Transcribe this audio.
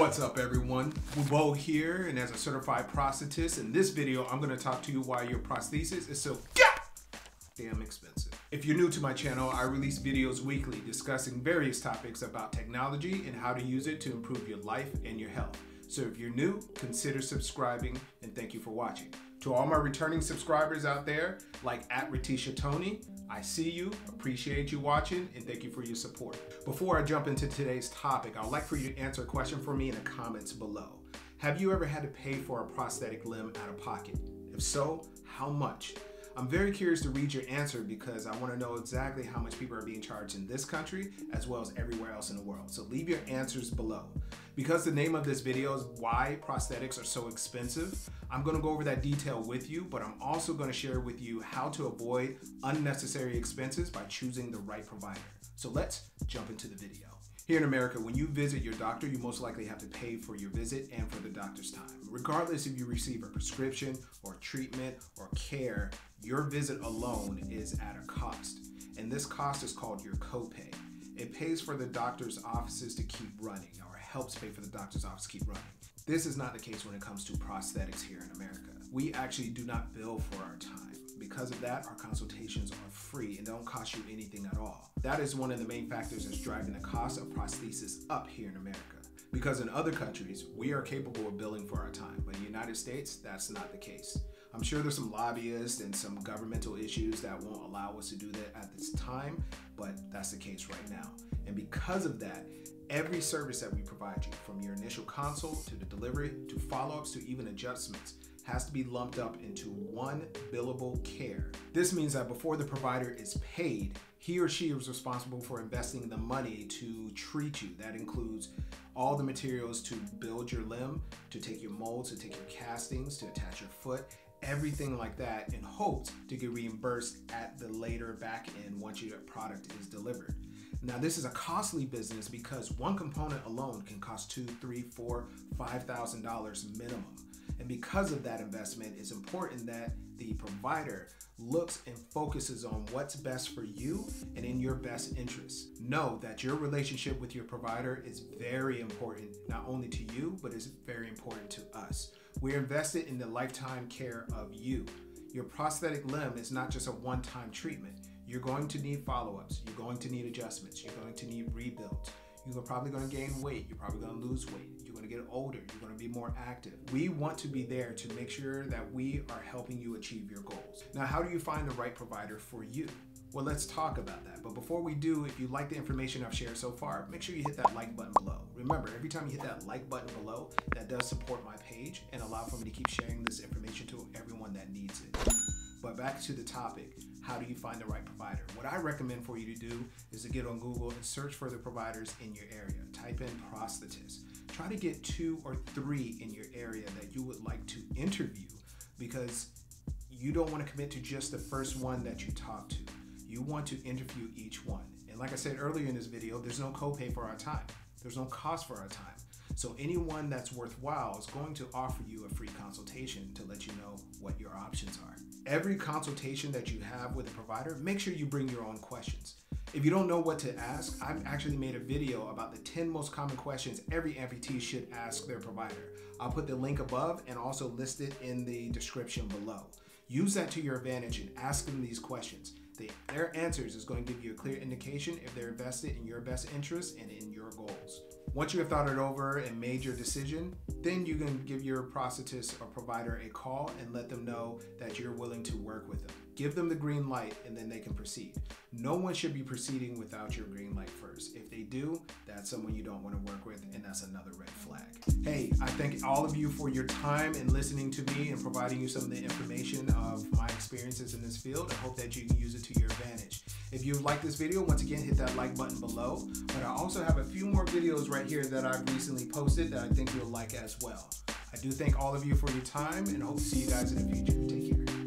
What's up everyone? Wobeaux here and as a certified prosthetist in this video I'm going to talk to you why your prosthesis is so damn expensive. If you're new to my channel, I release videos weekly discussing various topics about technology and how to use it to improve your life and your health. So if you're new, consider subscribing and thank you for watching. To all my returning subscribers out there, like at Ratisha Tony, I see you, appreciate you watching, and thank you for your support. Before I jump into today's topic, I would like for you to answer a question for me in the comments below. Have you ever had to pay for a prosthetic limb out of pocket? If so, how much? I'm very curious to read your answer because I want to know exactly how much people are being charged in this country as well as everywhere else in the world. So leave your answers below. Because the name of this video is why prosthetics are so expensive, I'm going to go over that detail with you, but I'm also going to share with you how to avoid unnecessary expenses by choosing the right provider. So let's jump into the video. Here in America, when you visit your doctor, you most likely have to pay for your visit and for the doctor's time. Regardless if you receive a prescription or treatment or care, your visit alone is at a cost. And this cost is called your copay. It pays for the doctor's offices to keep running or helps pay for the doctor's office keep running. This is not the case when it comes to prosthetics here in America. We actually do not bill for our time. Because of that, our consultations are free and don't cost you anything at all. That is one of the main factors that's driving the cost of prosthesis up here in America. Because in other countries, we are capable of billing for our time, but in the United States, that's not the case. I'm sure there's some lobbyists and some governmental issues that won't allow us to do that at this time, but that's the case right now. And because of that, every service that we provide you, from your initial consult to the delivery to follow ups to even adjustments, has to be lumped up into one billable care. This means that before the provider is paid, he or she is responsible for investing the money to treat you. That includes all the materials to build your limb, to take your molds, to take your castings, to attach your foot, everything like that in hopes to get reimbursed at the later back end once your product is delivered. Now this is a costly business because one component alone can cost two, three, four, five thousand dollars minimum. And because of that investment, it's important that the provider looks and focuses on what's best for you and in your best interest. Know that your relationship with your provider is very important, not only to you, but it's very important to us. We're invested in the lifetime care of you. Your prosthetic limb is not just a one time treatment. You're going to need follow ups, you're going to need adjustments, you're going to need rebuilds. You're probably going to gain weight, you're probably going to lose weight, you're going to get older, you're going to be more active. We want to be there to make sure that we are helping you achieve your goals. Now, how do you find the right provider for you? Well, let's talk about that. But before we do, if you like the information I've shared so far, make sure you hit that like button below. Remember, every time you hit that like button below, that does support my page and allow for me to keep sharing this information to everyone that needs it. But back to the topic, how do you find the right provider? What I recommend for you to do is to get on Google and search for the providers in your area. Type in prosthetist. Try to get two or three in your area that you would like to interview because you don't want to commit to just the first one that you talk to. You want to interview each one. And like I said earlier in this video, there's no copay for our time. There's no cost for our time. So anyone that's worthwhile is going to offer you a free consultation to let you know what your options are. Every consultation that you have with a provider, make sure you bring your own questions. If you don't know what to ask, I've actually made a video about the 10 most common questions every amputee should ask their provider. I'll put the link above and also list it in the description below. Use that to your advantage and ask them these questions. They, their answers is going to give you a clear indication if they're invested in your best interests and in your goals. Once you have thought it over and made your decision, then you can give your prosthetist or provider a call and let them know that you're willing to work with them. Give them the green light and then they can proceed. No one should be proceeding without your green light first. If they do, that's someone you don't want to work with and that's another red flag. Hey, I thank all of you for your time and listening to me and providing you some of the information of my experiences in this field. I hope that you can use it to your advantage. If you like this video, once again, hit that like button below. But I also have a few more videos right here that I've recently posted that I think you'll like as well. I do thank all of you for your time and hope to see you guys in the future. Take care.